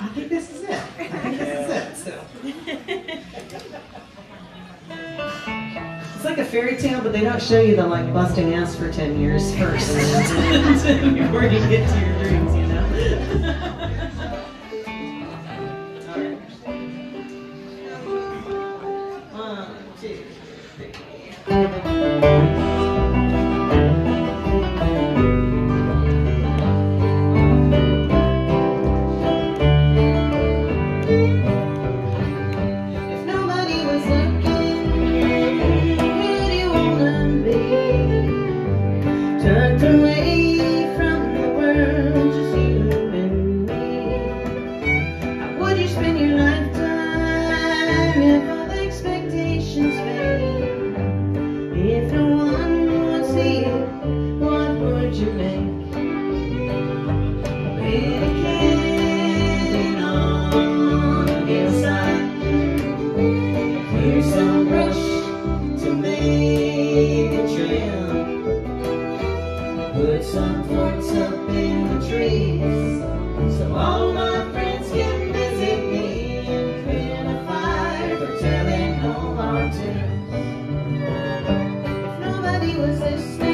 I think this is it. I think this is it. So. It's like a fairy tale, but they don't show you them like busting ass for 10 years first before you get to your dreams, you know? All right. One, two. of expectations fade. If no one would see you, what would you make? Really kidding on the inside. Here's some brush to make a trail. Put some forks up in the trees, so all my was a